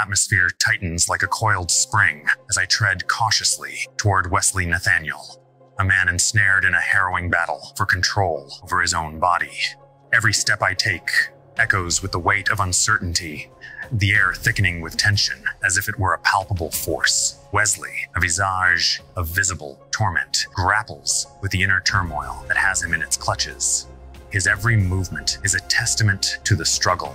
Atmosphere tightens like a coiled spring as I tread cautiously toward Wesley Nathaniel, a man ensnared in a harrowing battle for control over his own body. Every step I take echoes with the weight of uncertainty, the air thickening with tension as if it were a palpable force. Wesley, a visage of visible torment, grapples with the inner turmoil that has him in its clutches. His every movement is a testament to the struggle,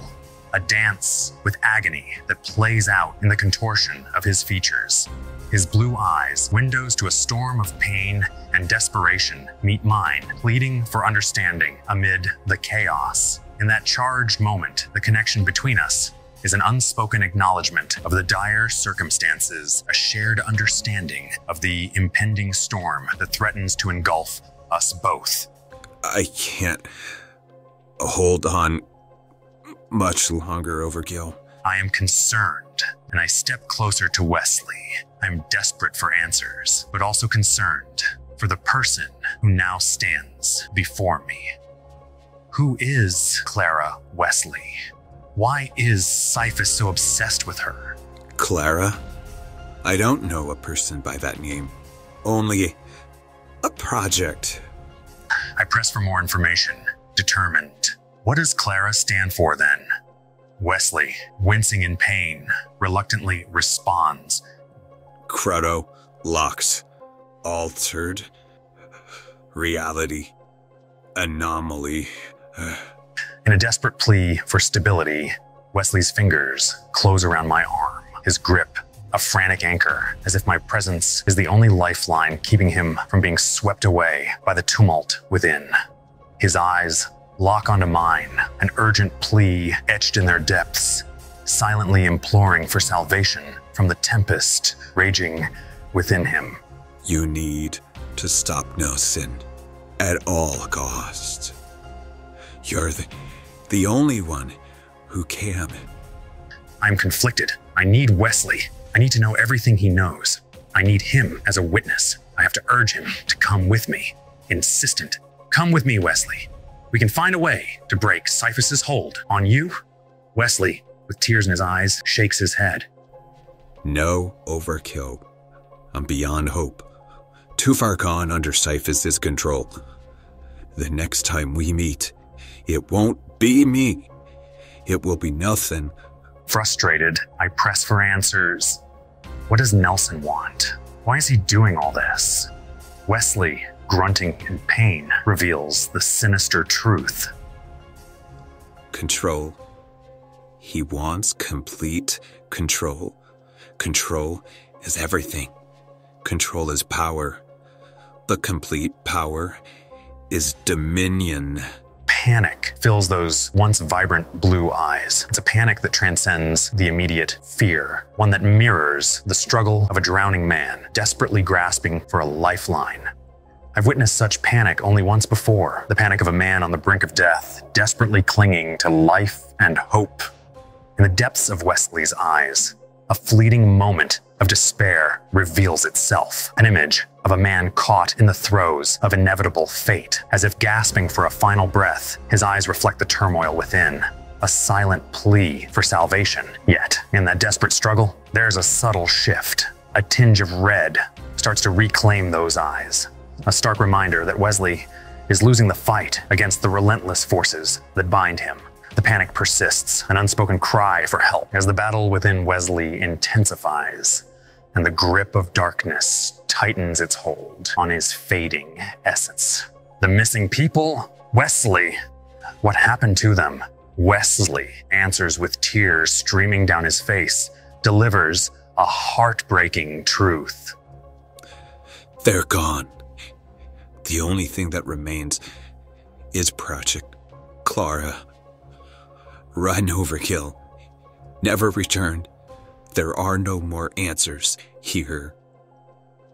a dance with agony that plays out in the contortion of his features. His blue eyes, windows to a storm of pain and desperation, meet mine, pleading for understanding amid the chaos. In that charged moment, the connection between us is an unspoken acknowledgement of the dire circumstances, a shared understanding of the impending storm that threatens to engulf us both. I can't hold on much longer, Overkill. I am concerned, and I step closer to Wesley. I'm desperate for answers, but also concerned for the person who now stands before me. Who is Clara Wesley? Why is Cyphus so obsessed with her? Clara? I don't know a person by that name. Only a project. I press for more information, determined. What does Clara stand for then? Wesley, wincing in pain, reluctantly responds. Cruddo locks altered reality anomaly. In a desperate plea for stability, Wesley's fingers close around my arm, his grip a frantic anchor, as if my presence is the only lifeline keeping him from being swept away by the tumult within. His eyes lock onto mine, an urgent plea etched in their depths, silently imploring for salvation from the tempest raging within him. You need to stop Nelson at all costs. You're the, the only one who can. I'm conflicted. I need Wesley. I need to know everything he knows. I need him as a witness. I have to urge him to come with me. Insistent. Come with me, Wesley. We can find a way to break Cyphus's hold on you. Wesley, with tears in his eyes, shakes his head. No overkill. I'm beyond hope. Too far gone under Cyphus's control. The next time we meet, it won't be me. It will be nothing. Frustrated, I press for answers. What does Nelson want? Why is he doing all this? Wesley, grunting in pain, reveals the sinister truth. Control. He wants complete control. Control is everything. Control is power. The complete power is dominion panic fills those once vibrant blue eyes. It's a panic that transcends the immediate fear, one that mirrors the struggle of a drowning man, desperately grasping for a lifeline. I've witnessed such panic only once before the panic of a man on the brink of death, desperately clinging to life and hope. In the depths of Wesley's eyes, a fleeting moment of despair reveals itself, an image of a man caught in the throes of inevitable fate, as if gasping for a final breath. His eyes reflect the turmoil within, a silent plea for salvation. Yet, in that desperate struggle, there's a subtle shift. A tinge of red starts to reclaim those eyes, a stark reminder that Wesley is losing the fight against the relentless forces that bind him. The panic persists, an unspoken cry for help as the battle within Wesley intensifies and the grip of darkness tightens its hold on his fading essence. The missing people? Wesley. What happened to them? Wesley answers with tears streaming down his face, delivers a heartbreaking truth. They're gone. The only thing that remains is Project Clara. Run overkill. Never returned. There are no more answers here.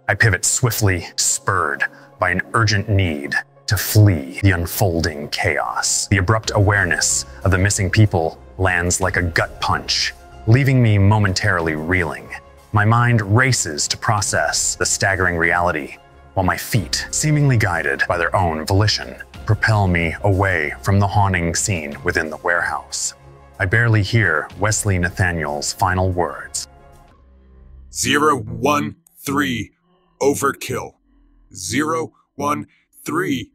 I pivot swiftly, spurred by an urgent need to flee the unfolding chaos. The abrupt awareness of the missing people lands like a gut punch, leaving me momentarily reeling. My mind races to process the staggering reality, while my feet, seemingly guided by their own volition, propel me away from the haunting scene within the warehouse. I barely hear Wesley Nathaniel's final words. Zero one three overkill. Zero one three